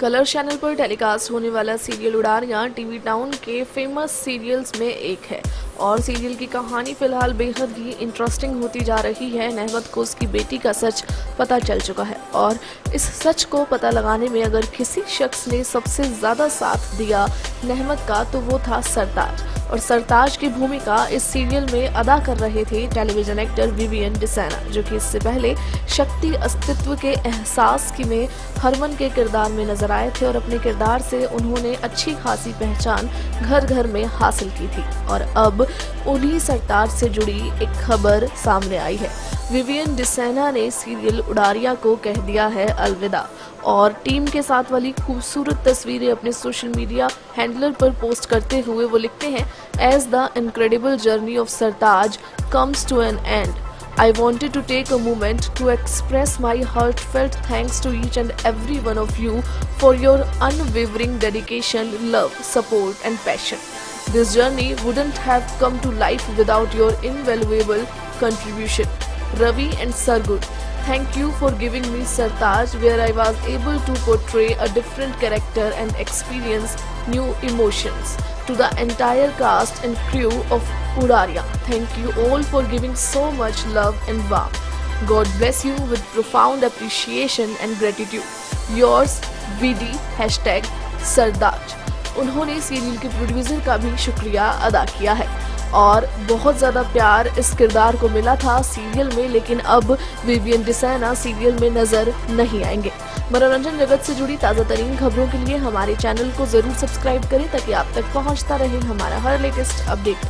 Colour channel पर telecast होने वाला सीरियल उड़ारियाँ टीवी टाउन के फ़ेमस सीरियल्स में एक है। और सीरियल की कहानी फ़िलहाल बेहद ही इंटरेस्टिंग होती जा रही है। नहमत को उसकी बेटी का सच पता चल चुका है। और इस सच को पता लगाने में अगर किसी शख्स ने सबसे ज़्यादा साथ दिया नहमत का तो वो था सरताज और सरताज की भूमिका इस सीरियल में अदा कर रहे थे टेलीविज़न एक्टर विवियन डिसैना जो कि इससे पहले शक्ति अस्तित्व के एहसास की में हरमन के किरदार में नज़र आए थे और अपने किरदार से उन्होंने अच्छी खासी पहचान घर घर में हासिल की थी। और अब उन्हीं सरताज से जुड़ी एक खबर सामने आई है। विवियन डिसैना ने सीरियल उडारिया को कह दिया है अलविदा और टीम के साथ वाली खूबसूरत तस्वीरें अपने सोशल मीडिया हैंडलर पर पोस्ट करते हुए वो लिखते हैं as the incredible journey of Sartaj comes to an end I wanted to take a moment to express my heartfelt thanks to each and every one of you for your unwavering dedication, love, support, and passion. This journey wouldn't have come to life without your invaluable contribution. Ravi and Sargut, Thank you for giving me Sartaj, where I was able to portray a different character and experience new emotions. To the entire cast and crew of Uraria, thank you all for giving so much love and warmth. God bless you with profound appreciation and gratitude. Yours, VD, hashtag Sardaj. उन्होंने serial के producer का भी शुक्रिया अदा किया है और बहुत ज़्यादा प्यार इस किरदार को मिला था सीरियल में, लेकिन अब विवियन डिसैना सीरियल में नज़र नहीं आएँगे। मनोरंजन जगत से जुड़ी ताज़ा तरीन खबरों के लिए हमारे चैनल को ज़रूर सब्सक्राइब करें ताकि आप तक पहुँचता रहे हमारा हर लेटेस्ट अपडेट।